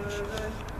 Bye.